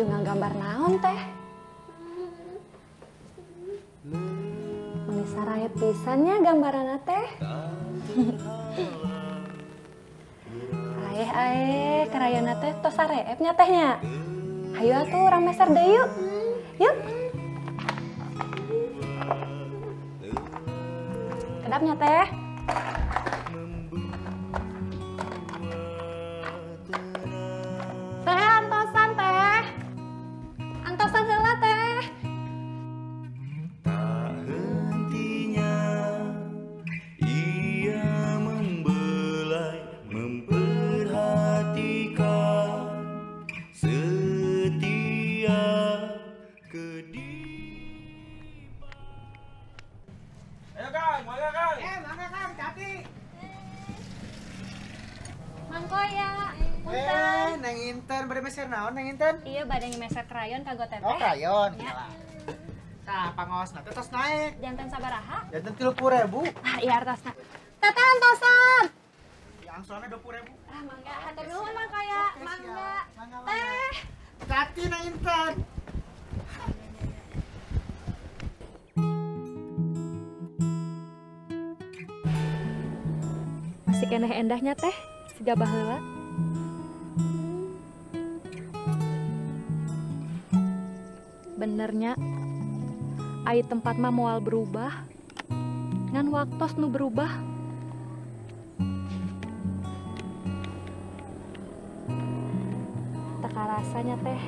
nuju nggambar naon teh. Manisa raya pisannya gambaran teh. Aeh aeh kerayana teh tos sareepnya tehnya. Ayo atuh urang meser deh yuk. Yuk. Kedapnya Teh Mangko ya Eh, neng Inten, bade meser naon neng Inten? Iya badang meser krayon kanggo teteh Oh, krayon. Ya. Iyalah. Tah, pangaos na tos naik. Jantan sabaraha Jantan 30.000. Ah iya artosna Teteh antosan Yang soalnya 20.000. Ah mangga hatur nuhun mangko ya Oke, Mangga. Teh Tati neng Inten. Masih keneh endahnya teh Siga baheula Benernya Ai tempat mah moal berubah. Ngan waktos nu berubah. Teka rasanya teh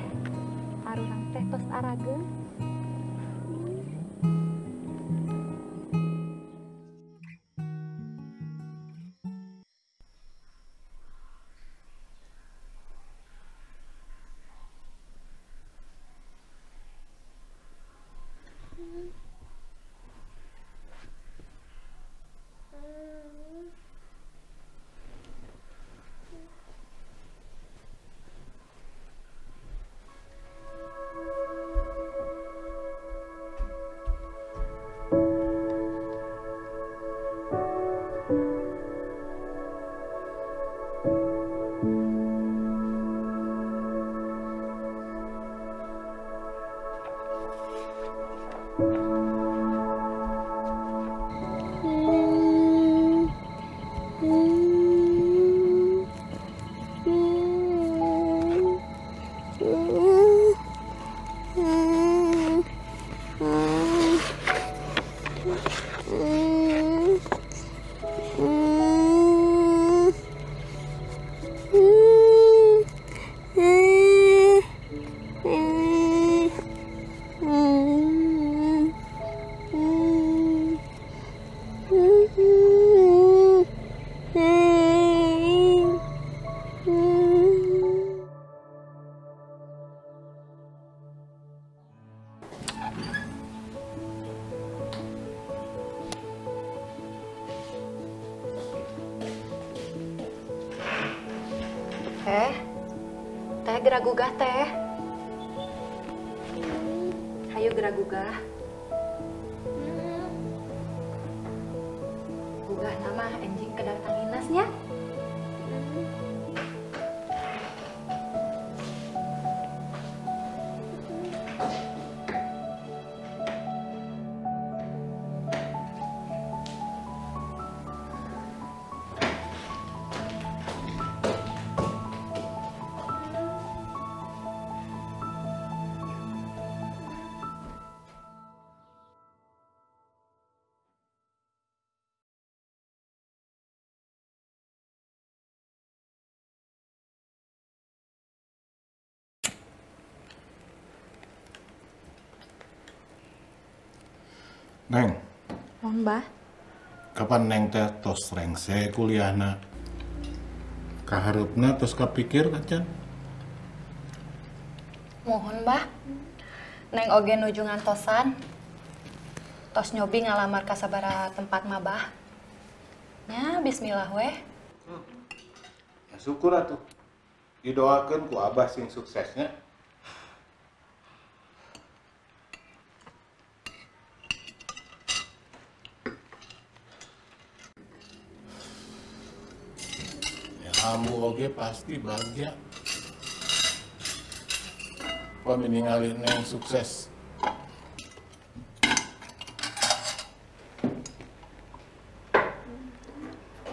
Arurang teh tos arageun geragugah teh. Hayo geragugah. Neng, Mohon bah. kapan Neng teh tos rengse kuliahna? Kaharupna tos kapikir kacan? Mohon bah. Neng oge nuju ngantosan. Tos nyobi ngalamar ka sabara tempat mabah. Ya, bismillah weh. Ya syukur atuh. Didoakeun ku Abah sing suksesnya. Ambu oge pasti bahagia. pemininggalin yang sukses.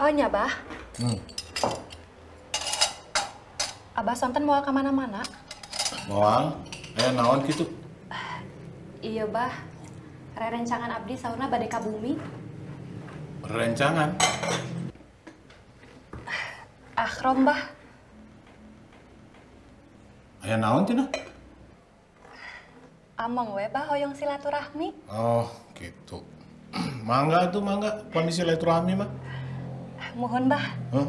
Oh nya bah, Hmm. abah sonten mau ke mana-mana? Moal, aya naon gitu. Iya bah, rerencangan abdi sauna bade ka bumi. Rencangan. Ahrom bah, Aya naon tina? among we bah hoyong silaturahmi. Oh, gitu. mangga tuh mangga, kondisi silaturahmi mah. Mohon bah, Huh?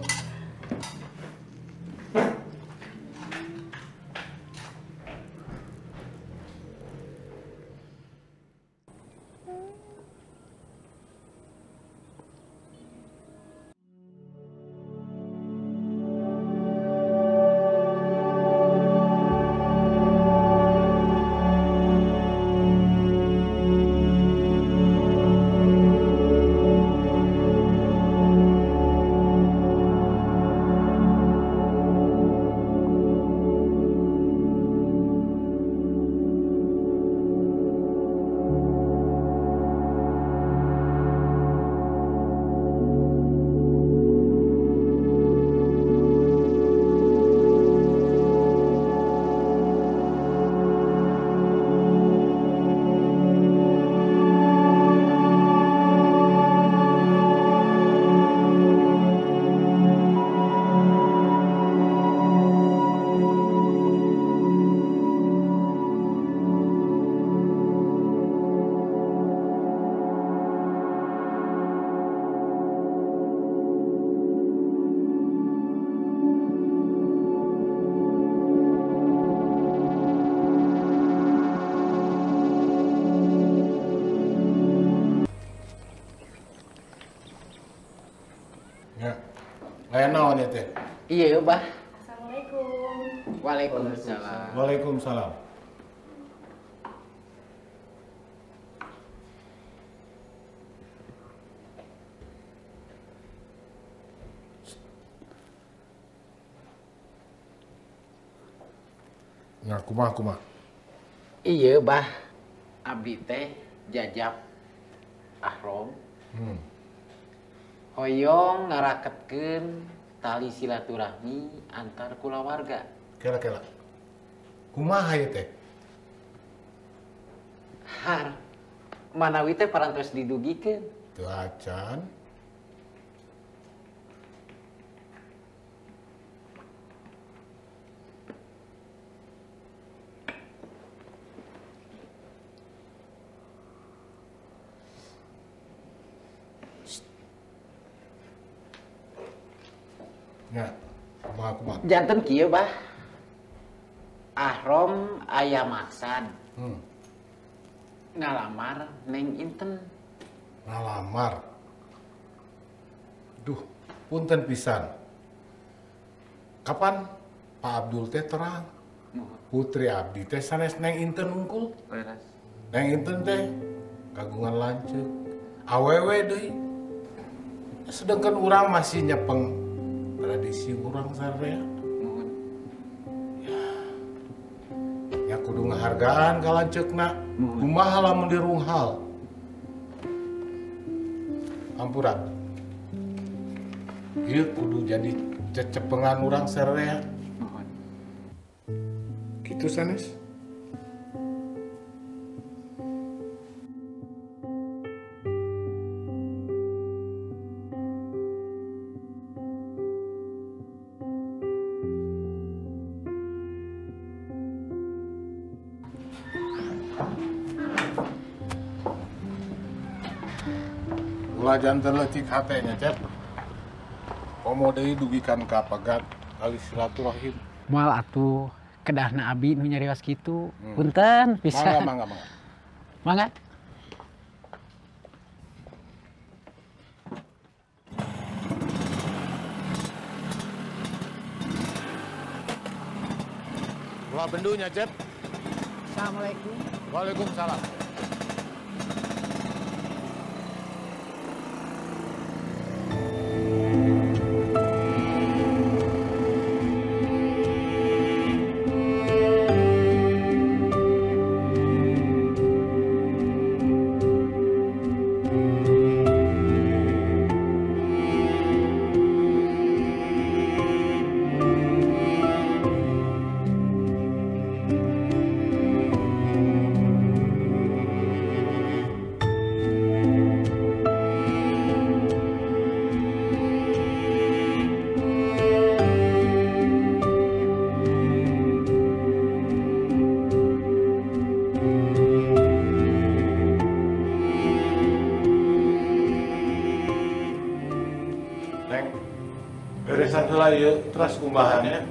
Naon ya teh? Iya, Bah. Assalamualaikum. Waalaikumsalam. Waalaikumsalam. Ya, kumah kumah. Iya, Bah. Abdi teh jajab ahrom Hmm. hoyong ngaraketkeun tali silaturahmi antar kulawarga. Kela kela. Kumaha ya teh? Har manawi teh parantos didugikeun. Teu acan. Ya, kumaha kumaha. Janten kieu, Bah. Ahrom aya maksad Hmm. ngalamar Neng Inten. Ngalamar. Duh, punten pisan. Kapan Pak Abdul teh terang? Putri Abdi teh sanes neng inten unggul. Neng inten teh kagungan lanceuk. Awewe deui. Sedangkan orang masih nyepeng orang sarea. Mohon. Ya kudu ngahargaan ka lanceukna. Kumaha lamun dirunghal. Ampura. Ieu kudu jadi cecepengan orang. Mohon. Gitu sanes. Ulah jantan letik hatenya, Cep. Komo deui dugikan ka pagat kali silaturahim. Moal atuh kedahna abi nu nyarios kitu. Hmm. Punten Mangga, bisa. mangga, mangga. Mangga. Ulah bendunya, Cep. Assalamualaikum. Waalaikumsalam. Ieu terus kumbahannya